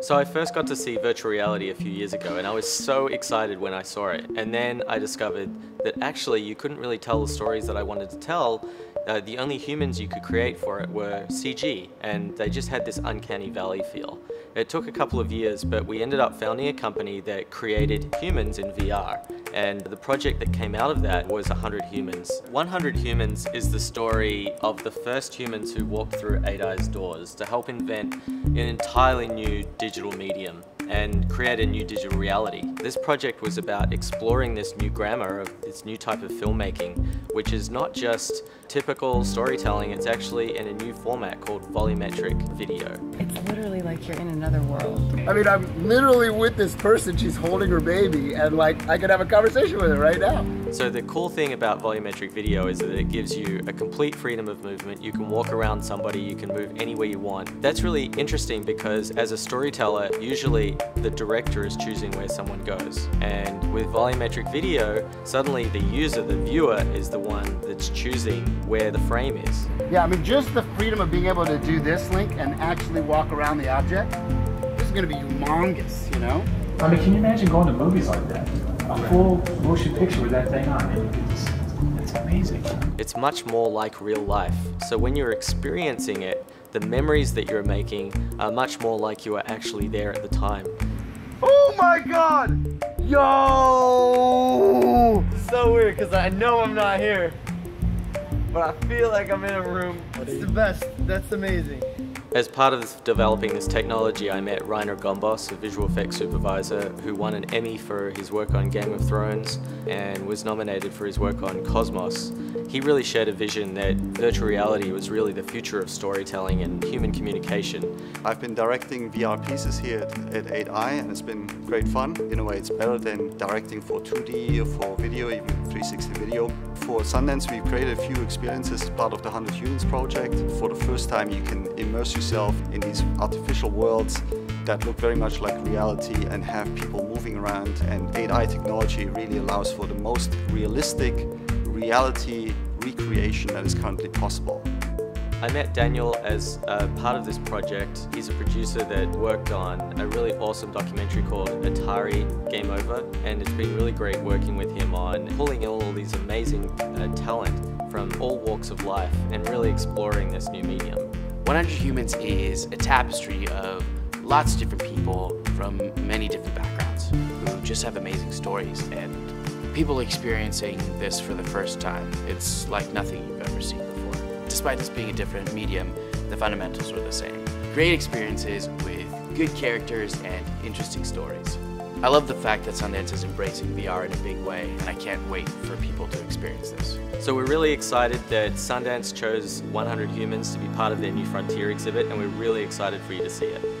So I first got to see virtual reality a few years ago and I was so excited when I saw it. And then I discovered that actually you couldn't really tell the stories that I wanted to tell. Uh, the only humans you could create for it were CG and they just had this uncanny valley feel. It took a couple of years, but we ended up founding a company that created humans in VR. And the project that came out of that was 100 Humans. 100 Humans is the story of the first humans who walked through 8i's doors to help invent an entirely new digital medium and create a new digital reality. This project was about exploring this new grammar of this new type of filmmaking, which is not just typical storytelling, it's actually in a new format called volumetric video. It's literally like you're in another world. I mean, I'm literally with this person, she's holding her baby, and like, I could have a conversation with her right now. So the cool thing about volumetric video is that it gives you a complete freedom of movement. You can walk around somebody, you can move anywhere you want. That's really interesting because as a storyteller, usually the director is choosing where someone goes. And with volumetric video, suddenly the user, the viewer, is the one that's choosing where the frame is. Yeah, I mean, just the freedom of being able to do this link and actually walk around the object, this is gonna be humongous, you know? I mean, can you imagine going to movies like that? A full motion picture with that thing on it. It's, it's amazing. It's much more like real life. So when you're experiencing it, the memories that you're making are much more like you are actually there at the time. Oh my god! Yo! So weird because I know I'm not here, but I feel like I'm in a room. It's the best. That's amazing. As part of developing this technology, I met Rainer Gombos, a visual effects supervisor, who won an Emmy for his work on Game of Thrones and was nominated for his work on Cosmos. He really shared a vision that virtual reality was really the future of storytelling and human communication. I've been directing VR pieces here at, at 8i and it's been great fun. In a way it's better than directing for 2D or for video, even 360 video. For Sundance we've created a few experiences part of the 100 Humans project. For the first time you can immerse yourself in these artificial worlds that look very much like reality and have people moving around and 8i technology really allows for the most realistic reality recreation that is currently possible. I met Daniel as a part of this project. He's a producer that worked on a really awesome documentary called Atari Game Over and it's been really great working with him on pulling in all these amazing uh, talent from all walks of life and really exploring this new medium. 100 Humans is a tapestry of lots of different people from many different backgrounds who just have amazing stories and people experiencing this for the first time. It's like nothing you've ever seen before. Despite this being a different medium, the fundamentals are the same. Great experiences with good characters and interesting stories. I love the fact that Sundance is embracing VR in a big way, and I can't wait for people to experience this. So we're really excited that Sundance chose 100 Humans to be part of their New Frontier exhibit, and we're really excited for you to see it.